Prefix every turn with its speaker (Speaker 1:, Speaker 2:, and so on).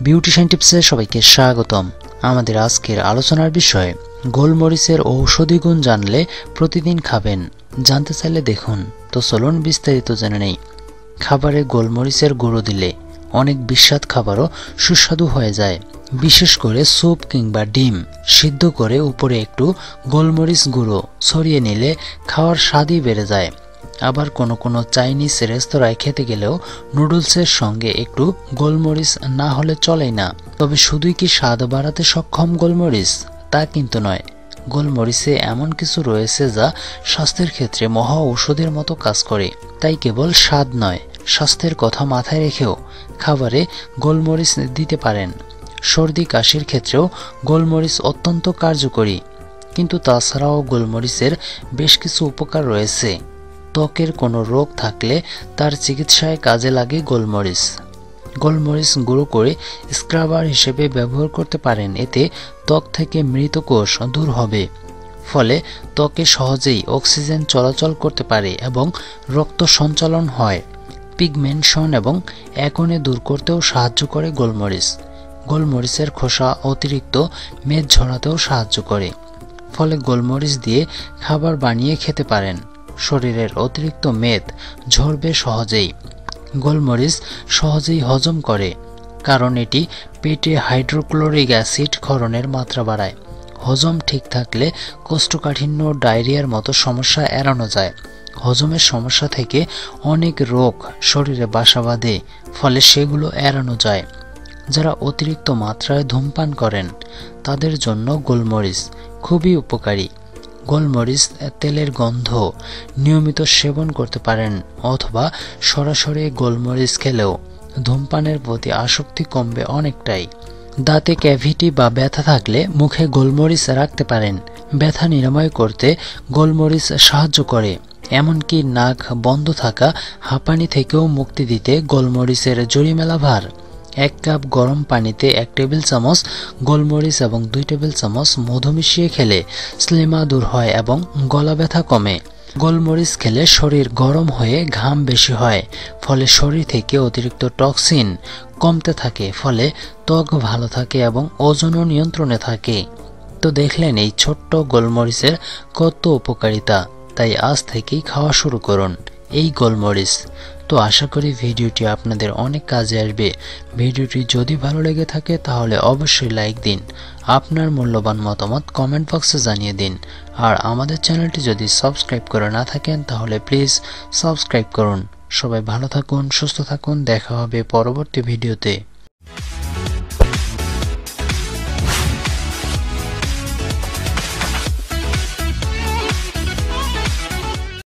Speaker 1: Beautician টিপসে সবাইকে স্বাগতম। আমাদের আজকের আলোচনার বিষয়, গোলমরিচের ঔষধি গুণ জানলে প্রতিদিন খাবেন। জানতে চাইলে দেখুন, তো চলুন বিস্তারিত জেনে নেই। খাবারে গোলমরিচের গুঁড়ো দিলে অনেক বিস্বাদ খাবারও সুস্বাদু হয়ে যায়। বিশেষ করে স্যুপ কিংবা ডিম সিদ্ধ করে উপরে একটু গোলমরিচ গুঁড়ো ছড়িয়ে নিলে খাওয়ার স্বাদই বেড়ে যায়। আবার কোনো কোনো চাইনিজ রেস্তোরাঁয় খেতে গেলেও নুডলসের সঙ্গে একটু গোলমরিচ না হলে চলেই না। তবে শুধুই কি স্বাদ বাড়াতে সক্ষম গোলমরিচ? তা কিন্তু নয়। গোলমরিচে এমন কিছু রয়েছে যা স্বাস্থ্যের ক্ষেত্রে মহা ঔষধের মতো কাজ করে। তাই কেবল স্বাদ নয়, স্বাস্থ্যের কথা মাথায় রেখেও খাবারে গোলমরিচ দিতে পারেন। সর্দি কাশির ক্ষেত্রেও গোলমরিচ অত্যন্ত কার্যকরী। কিন্তু তাছাড়াও গোলমরিচের বেশ কিছু উপকার রয়েছে। ত্বকের কোনো রোগ থাকলে তার চিকিৎসায় কাজে লাগে গোলমরিচ। গোলমরিচ গুঁড়ো করে স্ক্রাবার হিসেবে ব্যবহার করতে পারেন, এতে ত্বক থেকে মৃত কোষ দূর হবে। ফলে ত্বকে সহজেই অক্সিজেন চলাচল করতে পারে এবং রক্ত সঞ্চালন হয়। পিগমেন্টশন এবং একনে দূর করতেও সাহায্য করে গোলমরিচ। গোলমরিচের খোসা অতিরিক্ত মেদ ঝরাতেও সাহায্য করে। ফলে গোলমরিচ দিয়ে খাবার বানিয়ে খেতে পারেন। শরীরের অতিরিক্ত মেদ ঝরবে সহজেই। গোলমরিচ সহজেই হজম করে, কারণ এটি পেটে হাইড্রোক্লোরিক অ্যাসিড ক্ষরণের মাত্রা বাড়ায়। হজম ঠিক থাকলে কোষ্ঠকাঠিন্য ডায়রিয়ার মতো সমস্যা এড়ানো যায়। হজমের সমস্যা থেকে অনেক রোগ শরীরে বাসা বাঁধে, ফলে সেগুলো এড়ানো যায়। যারা অতিরিক্ত মাত্রায় ধূমপান করেন, তাদের জন্য গোলমরিচ খুবই উপকারী। গোলমরিচ তেলের গন্ধ নিয়মিত সেবন করতে পারেন অথবা সরাসরি গোলমরিচ খেলেও ধূমপানের প্রতি আসক্তি কমবে অনেকটাই। দাঁতে ক্যাভিটি বা ব্যথা থাকলে মুখে গোলমরিচ রাখতে পারেন। ব্যথা নিরাময় করতে গোলমরিচ সাহায্য করে। এমনকি নাক বন্ধ থাকা হাঁপানি থেকেও মুক্তি দিতে গোলমরিচের জরিমেলা ভার। এক কাপ গরম পানিতে এক টেবিল চামচ গোলমরিচ এবং দুই টেবিল চামচ মধু মিশিয়ে খেলে স্লেমা দূর হয় এবং গলা ব্যথা কমে। গোলমরিচ খেলে শরীর গরম হয়ে ঘাম বেশি হয়, ফলে শরীর থেকে অতিরিক্ত টক্সিন কমতে থাকে, ফলে ত্বক ভালো থাকে এবং ওজনও নিয়ন্ত্রণে থাকে। তো দেখলেন এই ছোট্ট গোলমরিচের কত উপকারিতা, তাই আজ থেকেই খাওয়া শুরু করুন। এই গোলমরিচ তো আশা করি ভিডিওটি আপনাদের অনেক কাজে আসবে। ভিডিওটি যদি ভালো লেগে থাকে তাহলে অবশ্যই লাইক দিন, আপনার মূল্যবান মতামত কমেন্ট বক্সে জানিয়ে দিন। আর আমাদের চ্যানেলটি যদি সাবস্ক্রাইব করে না থাকেন তাহলে প্লিজ সাবস্ক্রাইব করুন। সবাই ভালো থাকুন, সুস্থ থাকুন, দেখা হবে পরবর্তী ভিডিওতে।